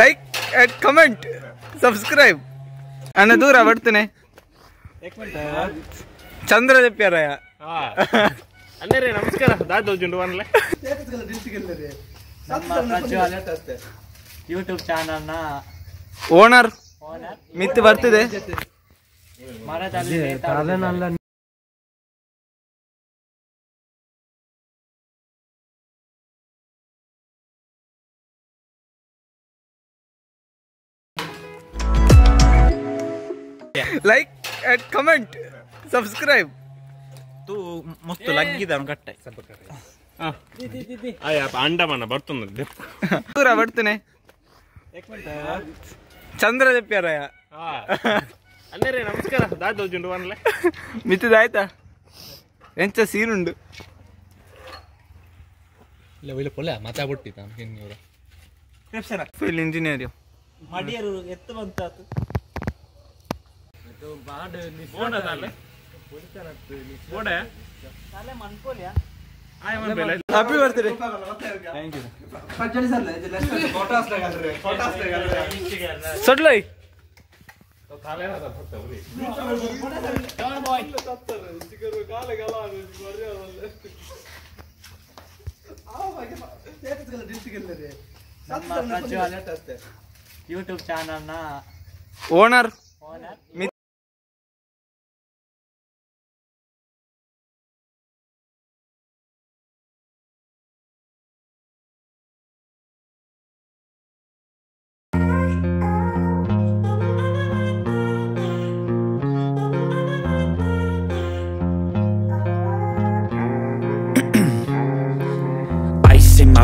Like and comment subscribe ಅಣ್ಣ ದೂರ ಬರ್ತೇನೆ. ಚಂದ್ರ ಜಪ್ಪ್ಯಾರಯ್ಯ ಅಲ್ಲೇ ನಮಸ್ಕಾರ. ಹೋಗ್ತೀನಿ ಒನ್ಲೆ ಯೂಟ್ಯೂಬ್ ಚಾನಲ್ನ ಓನರ್ ಮಿತ್ ಬರ್ತಿದೆ. ಲೈಕ್ ಅಂಡ್ ಕಮೆಂಟ್ ಸಬ್ಸ್ಕ್ರೈಬ್ ತೂ ಮಸ್ತ್ ಲಗ್ಗಿದನು ಕಟ್ಟೆ ಅಂಡಮಾನ ಬರ್ತುಂದ ದೂರ ಬರ್ತೇನೆ. ಚಂದ್ರ ದೆಪ್ಪ್ಯಾರಯ್ಯ ಅಲ್ಲೇ ರೀ ನಮಸ್ಕಾರ. ದಾಟ್ ಹೋಗ್ತೀನಿ ಒನ್ಲೆ ಮಿತ್ತದಾಯ್ತಾ ಎಂಚ ಸೀರುಂಡು ಇಲ್ಲ ಮಾತಾ ಪೊಳ್ಳೆ ಮಾತಾಡ್ಬಿಟ್ಟಿದ್ದ ಫಿಲ್ ಇಂಜಿನಿಯರ್ ಮಡಿಯರು ಎತ್ತು ಬಂತಾತು ಹ್ಯಾಪಿ ಬರ್ತೀರಿ ಪ್ರಜ್ವಲ್ ಯೂಟ್ಯೂಬ್ ಚಾನಲ್ನ owner owner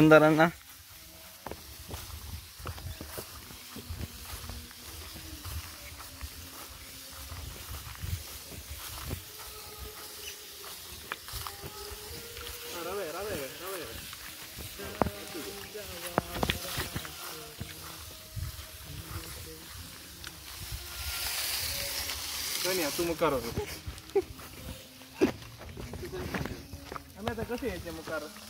sundara na Tu mucaro. A mea ta cosi e ce mucaro.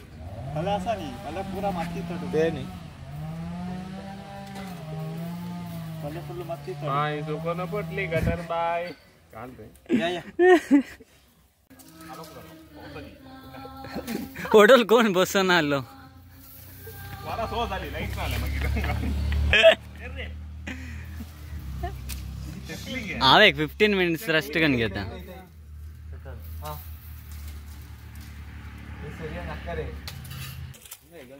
भले ऐसा नहीं भले पूरा मट्टी तोड़ दे नहीं भले फुल मट्टी तोड़ हाँ इसको कोना पटली गटर बाय कान पे या या होटल कोण बसून आलो मला सो झाली लाईट आले मग हांव एक फिफ्टीन मिनिट्स रेस्ट घेवन घेता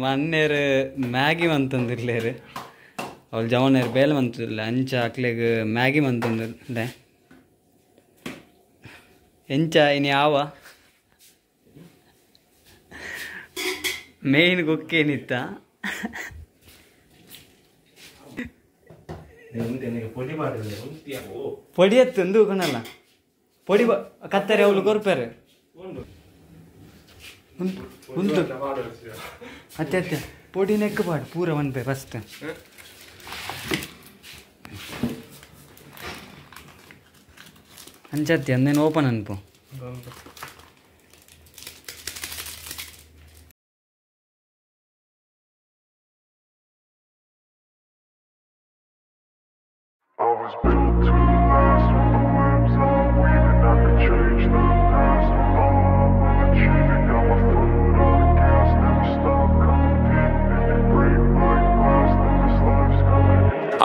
ಮನ್ನೇರ್ ಮ್ಯಾಗಿ ಮಡಿಯ ರೀ. ಮ್ಯಾಗಿ ಅವ್ಳು ಜವನೇರು ಬೇಲ್ ಮಂತಿಲ್ಲ ಅಂಚ ಅಕ್ಲೆಗ್ ಮ್ಯಾಗಿ ಮಂತಂದಿರ್ಲೆ. ಎಂಚ ಇನ್ನು ಯಾವ? ಮೇಯ್ನ್ ಗೊಕ್ಕೇನಿತ್ತ ಪೊಡಿ ಎತ್ತಂದು ಕೊನಲ್ಲ ಪೊಡಿ ಬ- ಕತ್ತರಿ ಅವಳು ಕೊರ್ಪೇರು. ಉಂಟು ಅತ್ತೆ ಅತ್ತೆ. ಪೊಡಿ ನೆಕ್ಕ ಪಾಡು ಪೂರ ಒನ್ಪೆ ಫಸ್ಟ್ ಅಂಚತ್ತಿ ಅಂದೇನು ಓಪನ್ ಅನ್ಪು I was built to last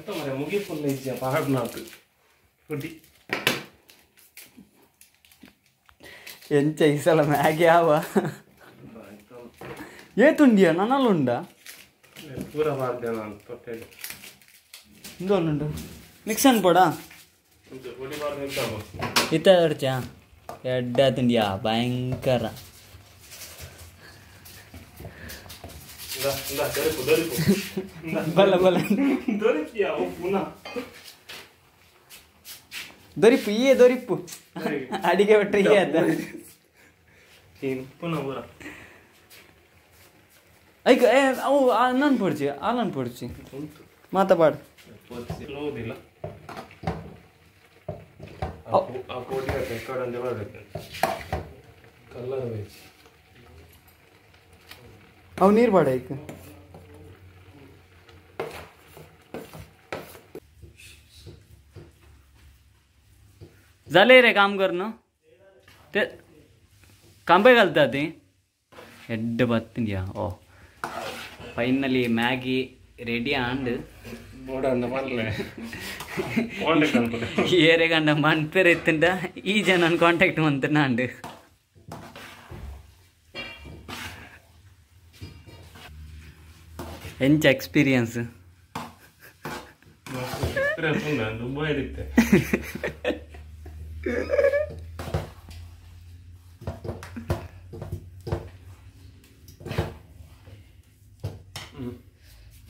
ಎಂತ ಮರ ಮುಗಿಪುಲ್ಲ ಇಜ್ಜ ಪಾಡ್ನಾತು ಹುಡಿ ಎಂಚ ಈ ಸಲ ಮ್ಯಾಗಿ ಯಾವ ಏತುಂಡಿಯ ನನ್ನಲ್ಲುಂಡ ಪೂರ ಮಾಡ್ದೆ ನಾನು ತೊಟ್ಟೆಗೆ ಇಂದೊಂದುಂಡು ಮಿಕ್ಸ್ ಅನ್ಬೋಡಾ ಇತ್ತ ಎಡ್ಡ ತುಂಡಿಯಾ ಭಯಂಕರ Da, da, dă-le cu, dă-le cu. Da. Bala, bala. Dă-le cu ea, o puna. ದೊರಿಪು ಏ ದೊರಿಪು ಅಡಿಗೆ ಬಿಟ್ರೆ ಏ ಅದ ಪುನಃ ಬರ ಐಕ ಏ ಅವು ನಾನು ಪಡ್ಚಿ ಆಲನ್ ಪಡ್ಚಿ ಮಾತಾಡ ನೋವುದಿಲ್ಲ ಆ ಕೋಟಿ ಕಲ್ಲರ್ ಬೇಕು ಅವು ನೀರು ಪಾಡ ಐಕ झाले रे काम करणं ते कांबे घालता ती ಎಡ್ಡ ಬತ್ತಿಂದ್ಯಾ oh finally Maggi ready and ಬೋಡ ಅಂದ ಮಾಡಲೆ ಓಂಡೆ ಕನ್ಪಡೆ ಏರೆ ಗಂಡ ಮನ್ಪೇರ್ ಎತ್ತಂಡ ಈ ಜನ ಕಾಂಟ್ಯಾಕ್ಟ್ ಮಂತ ನಾಂಡು ಎಂಚ ಎಕ್ಸ್ಪೀರಿಯನ್ಸ್ ತುಂಬ ಇರುತ್ತೆ